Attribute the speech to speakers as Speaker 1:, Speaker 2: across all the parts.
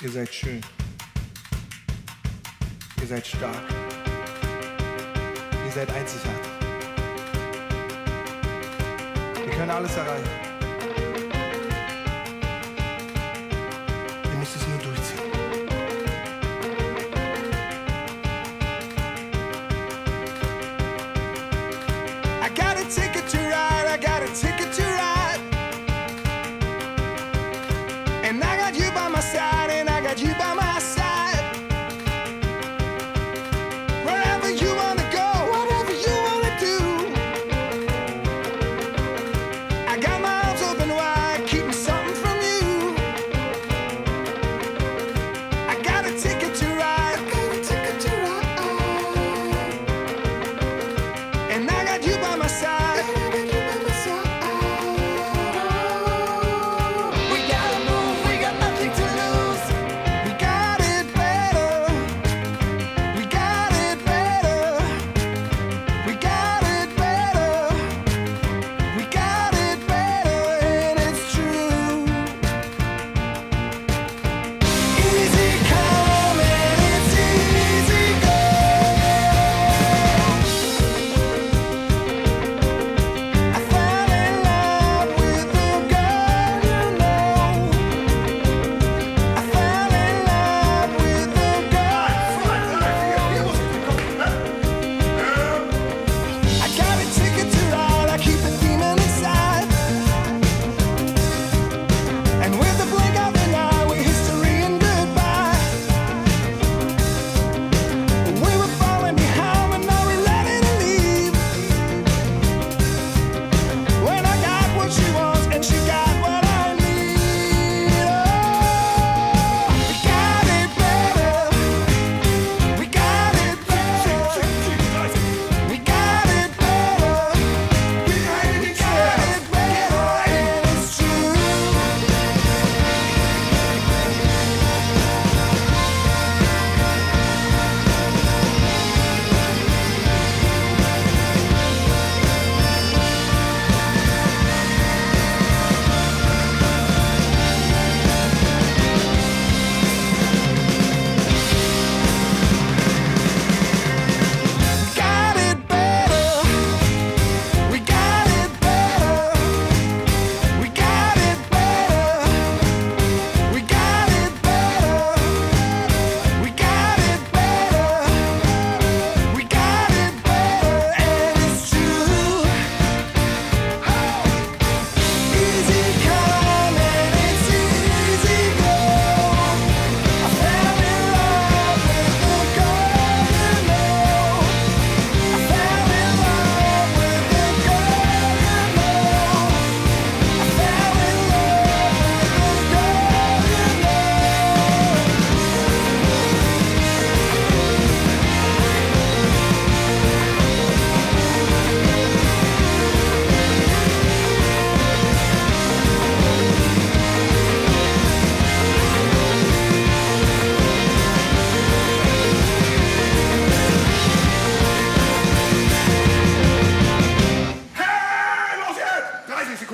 Speaker 1: Ihr seid schön. Ihr seid stark. Ihr seid einzigartig. Wir können alles erreichen.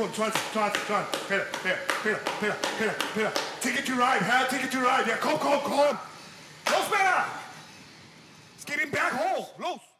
Speaker 2: room. Try, try, try. Peter, Peter, Peter, Peter, Peter, Peter. Ticket to ride, Herr, ticket to ride. Ja, komm, komm, komm. Los, Männer! Es geht im Berg hoch. Los!